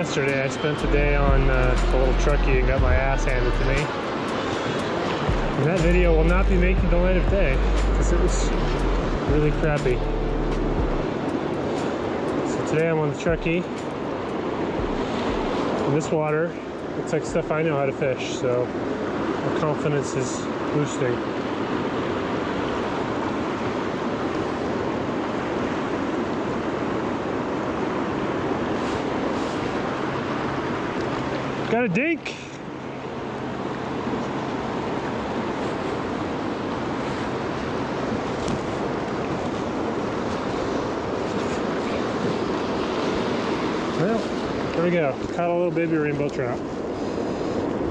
Yesterday I spent the day on uh, a little Truckee and got my ass handed to me. And that video will not be making the light of day because it was really crappy. So today I'm on the Truckee. In this water, looks like stuff I know how to fish, so my confidence is boosting. Got a dink. Well, there we go. Caught a little baby rainbow trout.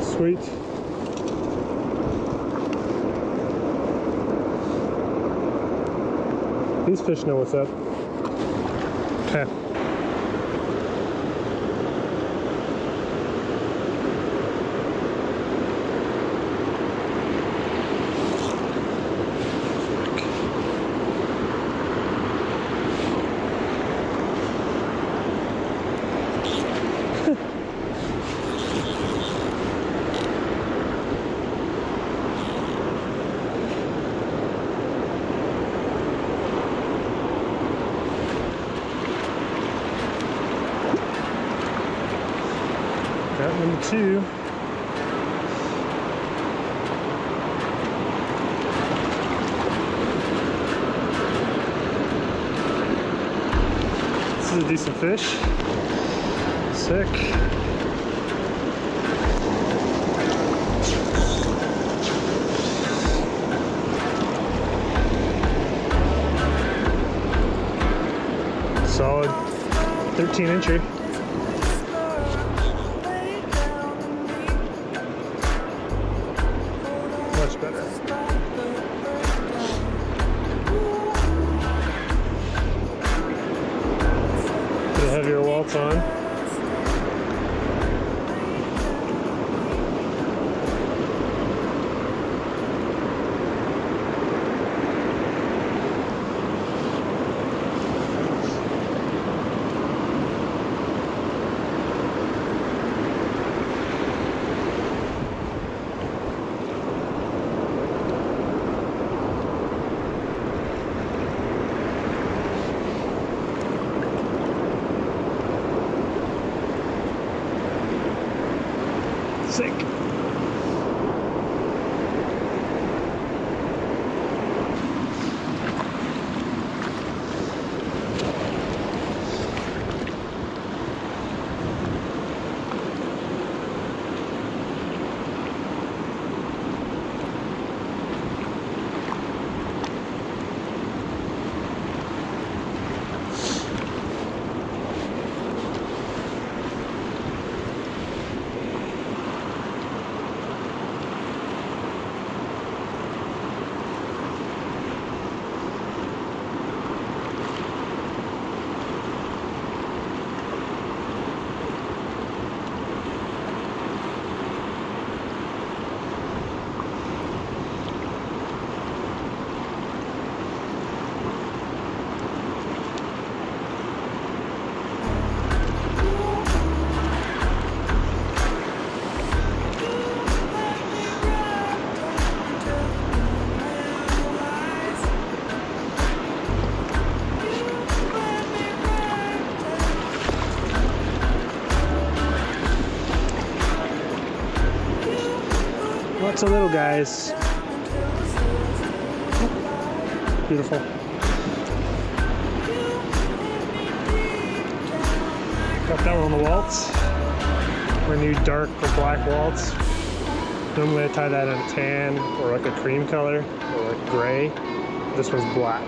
Sweet. These fish know what's up. Okay. Number two. This is a decent fish. Sick. Solid 13 incher. Lots of little guys. Beautiful. Got that one on the Walt's. Our new dark or black Walt's. Normally I tie that in a tan or like a cream color or like gray. This one's black.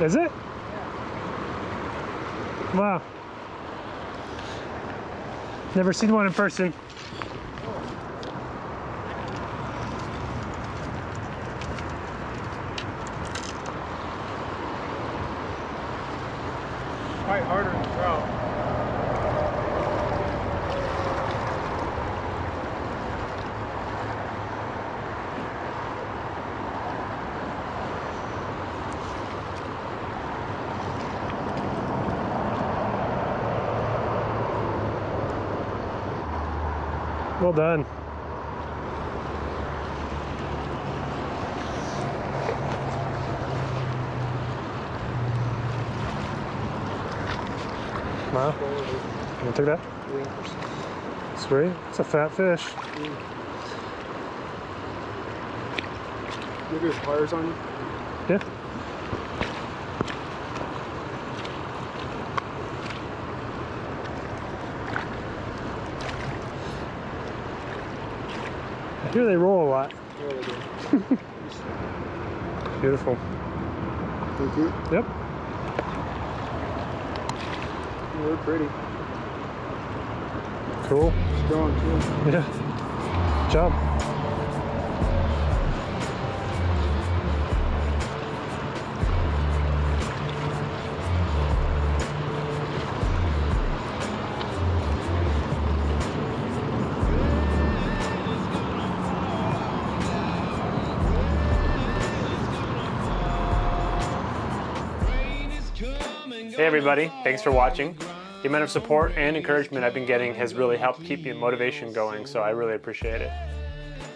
Is it? Yeah. Wow. Never seen one in person. Well done. Wow. You take that? Sweet. It's a fat fish. Look at pliers on you. Yeah. Hear they roll a lot. Yeah, they do. Beautiful. Thank you. Yep. They're pretty. Cool. Strong too. Yeah. Good job. Hey everybody, thanks for watching. The amount of support and encouragement I've been getting has really helped keep the motivation going, so I really appreciate it.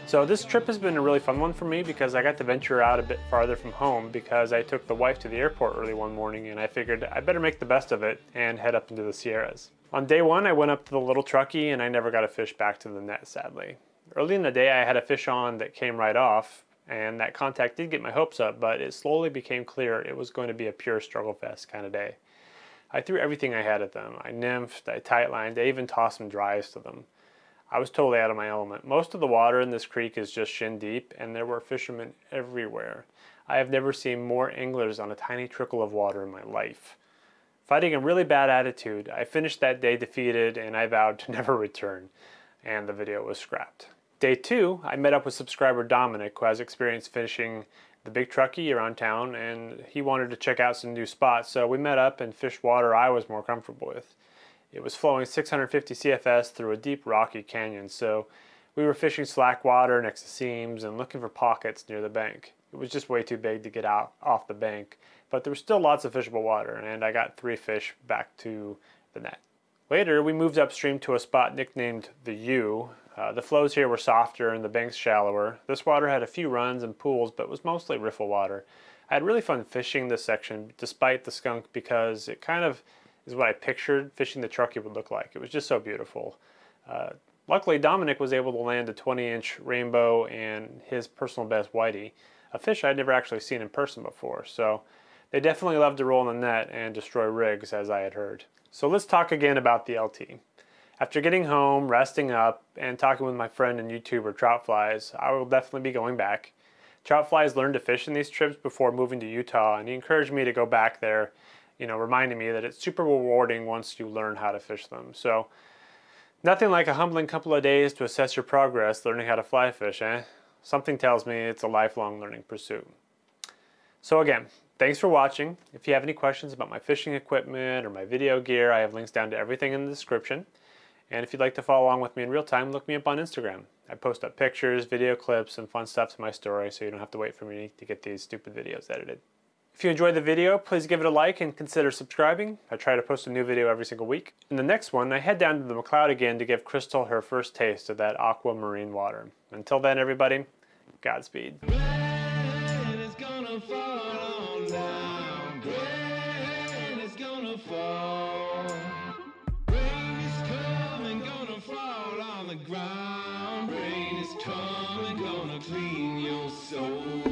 So this trip has been a really fun one for me because I got to venture out a bit farther from home because I took the wife to the airport early one morning and I figured I better make the best of it and head up into the Sierras. On day one, I went up to the little Truckee and I never got a fish back to the net, sadly. Early in the day, I had a fish on that came right off, and that contact did get my hopes up, but it slowly became clear it was going to be a pure struggle fest kind of day. I threw everything I had at them. I nymphed, I tightlined, I even tossed some drives to them. I was totally out of my element. Most of the water in this creek is just shin deep, and there were fishermen everywhere. I have never seen more anglers on a tiny trickle of water in my life. Fighting a really bad attitude, I finished that day defeated and I vowed to never return, and the video was scrapped. Day two, I met up with subscriber Dominic, who has experience fishing the big Truckee around town, and he wanted to check out some new spots, so we met up and fished water I was more comfortable with. It was flowing 650 CFS through a deep rocky canyon, so we were fishing slack water next to seams and looking for pockets near the bank. It was just way too big to get out off the bank, but there was still lots of fishable water, and I got three fish back to the net. Later, we moved upstream to a spot nicknamed the U. Uh, the flows here were softer and the banks shallower. This water had a few runs and pools, but was mostly riffle water. I had really fun fishing this section despite the skunk because it kind of is what I pictured fishing the Truckee would look like. It was just so beautiful. Uh, luckily, Dominic was able to land a 20 inch rainbow and his personal best whitey, a fish I'd never actually seen in person before. So they definitely love to roll in the net and destroy rigs, as I had heard. So let's talk again about the LT. After getting home, resting up, and talking with my friend and YouTuber Troutflies, I will definitely be going back. Troutflies learned to fish in these trips before moving to Utah, and he encouraged me to go back there, you know, reminding me that it's super rewarding once you learn how to fish them. So, nothing like a humbling couple of days to assess your progress learning how to fly fish, eh? Something tells me it's a lifelong learning pursuit. So again, thanks for watching. If you have any questions about my fishing equipment or my video gear, I have links down to everything in the description. And if you'd like to follow along with me in real time, look me up on Instagram. I post up pictures, video clips, and fun stuff to my story so you don't have to wait for me to get these stupid videos edited. If you enjoyed the video, please give it a like and consider subscribing. I try to post a new video every single week. In the next one, I head down to the McCloud again to give Crystal her first taste of that aquamarine water. Until then, everybody, Godspeed. soul.